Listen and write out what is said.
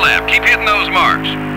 lap. Keep hitting those marks.